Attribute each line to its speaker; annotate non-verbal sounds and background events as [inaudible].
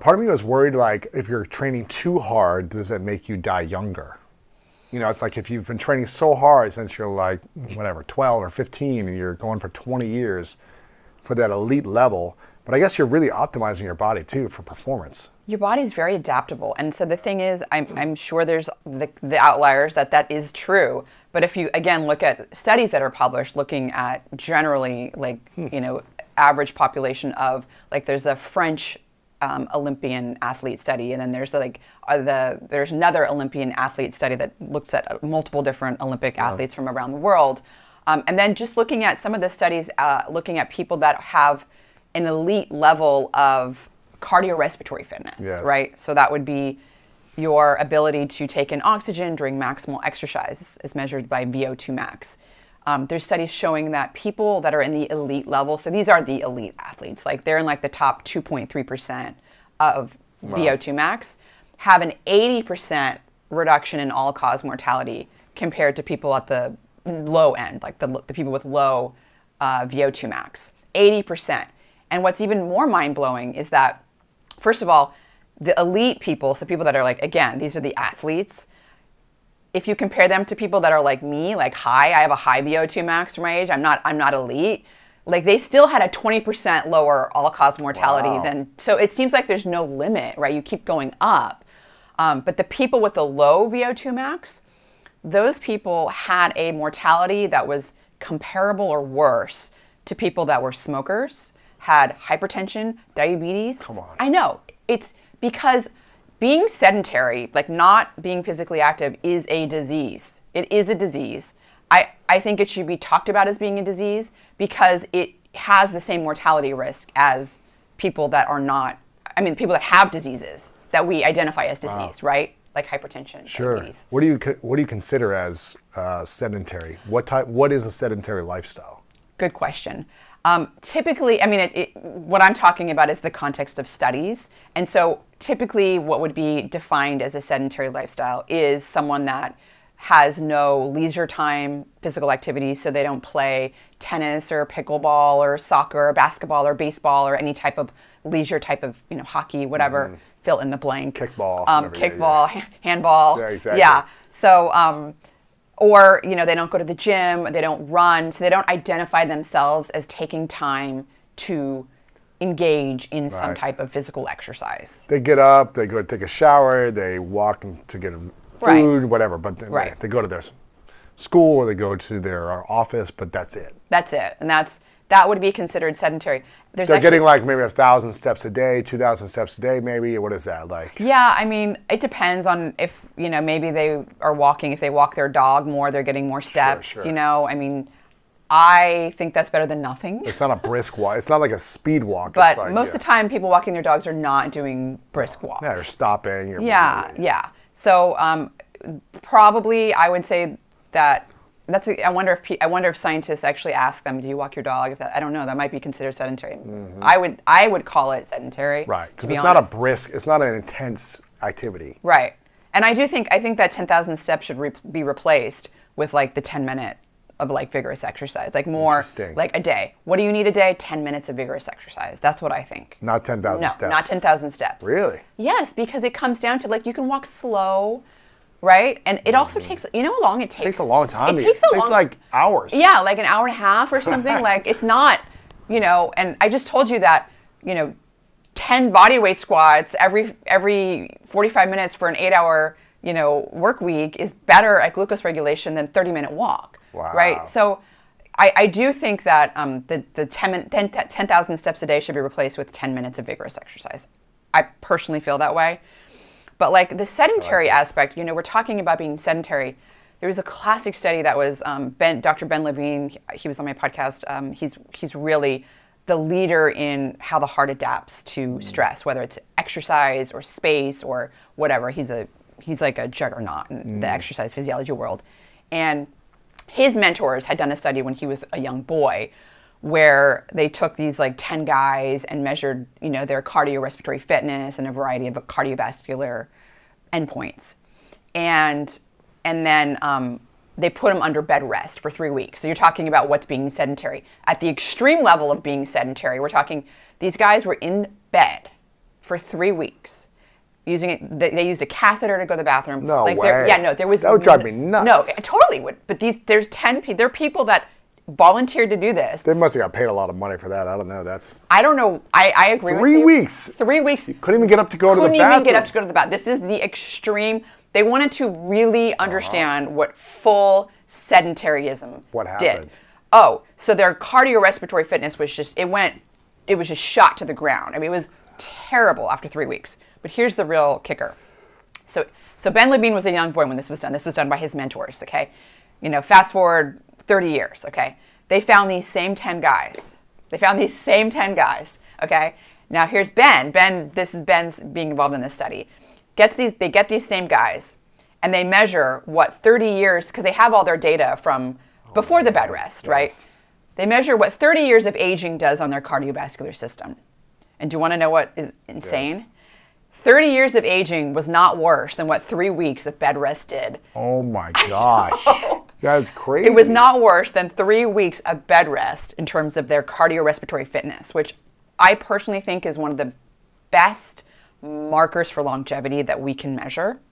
Speaker 1: Part of me was worried like if you're training too hard, does that make you die younger? You know, it's like if you've been training so hard since you're like whatever, 12 or 15 and you're going for 20 years for that elite level, but I guess you're really optimizing your body too for performance.
Speaker 2: Your body's very adaptable. And so the thing is, I'm, I'm sure there's the, the outliers that that is true. But if you, again, look at studies that are published looking at generally, like, hmm. you know, average population of, like, there's a French um, Olympian athlete study, and then there's like uh, the there's another Olympian athlete study that looks at uh, multiple different Olympic wow. athletes from around the world, um, and then just looking at some of the studies, uh, looking at people that have an elite level of cardiorespiratory fitness, yes. right? So that would be your ability to take in oxygen during maximal exercise, as measured by VO2 max. Um, there's studies showing that people that are in the elite level, so these are the elite athletes, like they're in like the top 2.3% of wow. VO2 max, have an 80% reduction in all cause mortality compared to people at the low end, like the, the people with low uh, VO2 max. 80%. And what's even more mind blowing is that, first of all, the elite people, so people that are like, again, these are the athletes, if you compare them to people that are like me, like high, I have a high VO2 max for my age. I'm not I'm not elite. Like they still had a 20% lower all-cause mortality wow. than so it seems like there's no limit, right? You keep going up. Um, but the people with the low VO2 max, those people had a mortality that was comparable or worse to people that were smokers, had hypertension, diabetes.
Speaker 1: Come on.
Speaker 2: I know. It's because being sedentary, like not being physically active, is a disease. It is a disease. I, I think it should be talked about as being a disease because it has the same mortality risk as people that are not, I mean, people that have diseases that we identify as disease, wow. right? Like hypertension.
Speaker 1: Sure.
Speaker 2: Diabetes.
Speaker 1: What do you what do you consider as uh, sedentary? What type? What is a sedentary lifestyle?
Speaker 2: Good question. Um, typically, I mean, it, it, what I'm talking about is the context of studies. And so typically, what would be defined as a sedentary lifestyle is someone that has no leisure time physical activity, so they don't play tennis or pickleball or soccer or basketball or baseball or any type of leisure type of, you know, hockey, whatever, mm. fill in the blank.
Speaker 1: Kickball.
Speaker 2: Um, kickball, yeah. handball.
Speaker 1: Yeah, exactly.
Speaker 2: Yeah. So, um, or you know they don't go to the gym they don't run so they don't identify themselves as taking time to engage in right. some type of physical exercise
Speaker 1: they get up they go to take a shower they walk to get food right. whatever but they, right. they go to their school or they go to their uh, office but that's it
Speaker 2: that's it and that's that would be considered sedentary.
Speaker 1: There's They're actually, getting like maybe a thousand steps a day, two thousand steps a day, maybe. What is that like?
Speaker 2: Yeah, I mean, it depends on if you know maybe they are walking. If they walk their dog more, they're getting more steps. Sure, sure. You know, I mean, I think that's better than nothing.
Speaker 1: It's not a brisk walk. It's not like a speed walk.
Speaker 2: But
Speaker 1: like,
Speaker 2: most yeah. of the time, people walking their dogs are not doing brisk walks.
Speaker 1: Yeah, they're stopping.
Speaker 2: yeah, yeah. So um, probably I would say that that's a, I wonder if I wonder if scientists actually ask them, "Do you walk your dog?" If that, I don't know, that might be considered sedentary. Mm-hmm. I would I would call it sedentary.
Speaker 1: Right, because be it's honest. not a brisk, it's not an intense activity.
Speaker 2: Right, and I do think I think that ten thousand steps should re- be replaced with like the ten minute of like vigorous exercise, like more like a day. What do you need a day? Ten minutes of vigorous exercise. That's what I think.
Speaker 1: Not ten thousand
Speaker 2: no,
Speaker 1: steps.
Speaker 2: not ten thousand steps.
Speaker 1: Really?
Speaker 2: Yes, because it comes down to like you can walk slow right? And it also mm-hmm. takes, you know how long it takes?
Speaker 1: It takes a long time.
Speaker 2: It takes a
Speaker 1: it takes
Speaker 2: long,
Speaker 1: like hours.
Speaker 2: Yeah, like an hour and a half or something. [laughs] like it's not, you know. And I just told you that, you know, ten body weight squats every every forty five minutes for an eight hour, you know, work week is better at glucose regulation than thirty minute walk.
Speaker 1: Wow.
Speaker 2: Right. So. I, I do think that um, the, the 10,000 10, steps a day should be replaced with 10 minutes of vigorous exercise. I personally feel that way. But like the sedentary like aspect, you know, we're talking about being sedentary. There was a classic study that was um, Ben, Dr. Ben Levine. He was on my podcast. Um, he's he's really the leader in how the heart adapts to mm. stress, whether it's exercise or space or whatever. He's a he's like a juggernaut in mm. the exercise physiology world. And his mentors had done a study when he was a young boy where they took these like 10 guys and measured, you know, their cardiorespiratory fitness and a variety of cardiovascular endpoints. And and then um, they put them under bed rest for three weeks. So you're talking about what's being sedentary. At the extreme level of being sedentary, we're talking these guys were in bed for three weeks. Using it, they, they used a catheter to go to the bathroom.
Speaker 1: No
Speaker 2: there-
Speaker 1: way.
Speaker 2: Yeah, no, there was.
Speaker 1: That would drive me nuts.
Speaker 2: No, it totally would. But these, there's ten people. There are people that volunteered to do this.
Speaker 1: They must have got paid a lot of money for that. I don't know. That's
Speaker 2: I don't know. I, I agree with
Speaker 1: three weeks.
Speaker 2: Three weeks.
Speaker 1: You Couldn't even get up to go to the bathroom.
Speaker 2: couldn't even get up to go to the bathroom. This is the extreme. They wanted to really uh-huh. understand what full sedentaryism
Speaker 1: What happened? did.
Speaker 2: Oh, so their cardiorespiratory fitness was just it went it was just shot to the ground. I mean, it was terrible after three weeks. But here's the real kicker. So so Ben Levine was a young boy when this was done. This was done by his mentors. Okay, you know, fast forward 30 years. Okay, they found these same 10 guys. They found these same 10 guys. Okay, now here's Ben. Ben, this is Ben's being involved in this study. Gets these. They get these same guys, and they measure what 30 years because they have all their data from before the bed rest, right? They measure what 30 years of aging does on their cardiovascular system. And do you want to know what is insane?
Speaker 1: Yes.
Speaker 2: 30 years of aging was not worse than what three weeks of bed rest did.
Speaker 1: Oh my [laughs] gosh, that's crazy.
Speaker 2: It was not worse than three weeks of bed rest in terms of their cardiorespiratory fitness, which I personally think is one of the best markers for longevity that we can measure.